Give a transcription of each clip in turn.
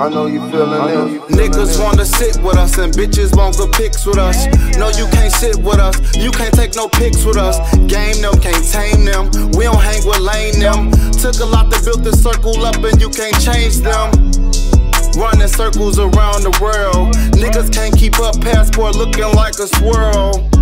I know you feeling it. Niggas wanna sit with us and bitches want good pics with us. No, you can't sit with us. You can't take no pics with us. Game them, can't tame them. We don't hang with lame them. Took a lot to build the circle up and you can't change them. Running circles around the world. Niggas can't keep up, passport looking like a swirl.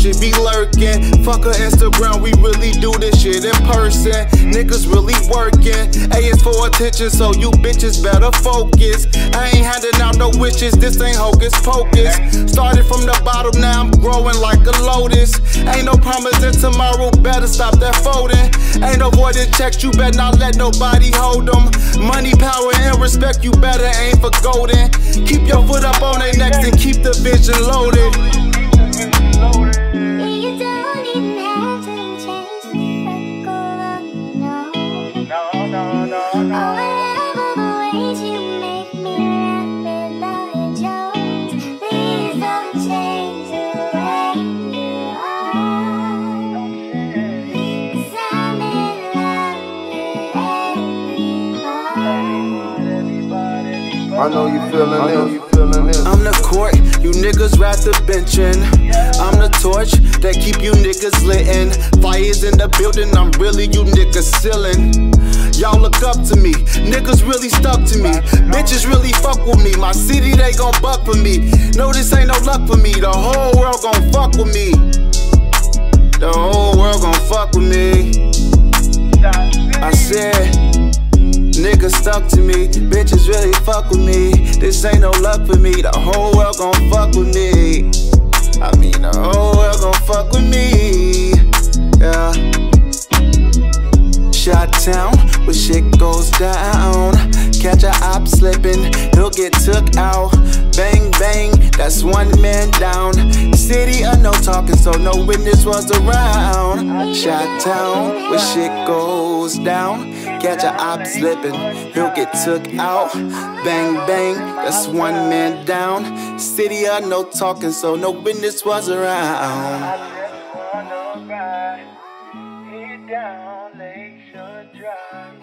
Be lurking. Fuck her Instagram, we really do this shit in person. Niggas really working. A is for attention, so you bitches better focus. I ain't handing out no witches, this ain't hocus pocus. Started from the bottom, now I'm growing like a lotus. Ain't no promising tomorrow, better stop that folding. Ain't no checks, you better not let nobody hold them. Money, power, and respect, you better aim for golden. Keep your foot up on their necks and keep the vision loaded. I know you feeling it. I'm the court, you niggas rather benching. I'm the torch that keep you niggas littin'. Fires in the building, I'm really you niggas sealing. Y'all look up to me, niggas really stuck to me. Bitches really fuck with me, my city they gon' buck for me. No, this ain't no luck for me, the whole world gon' fuck with me. The whole world gon' fuck with me. I said. Stuck to me, bitches really fuck with me. This ain't no luck for me, the whole world gon' fuck with me. I mean, the whole world gon' fuck with me. Yeah. Shot town, where shit goes down. Catch a op slipping, he'll get took out. Bang, bang, that's one man down. City of no talking, so no witness was around. Shot town, where shit goes down. Catch a op slipping, he'll get took out. Bang, bang, that's one man down. City of no talking, so no business was around. Drive.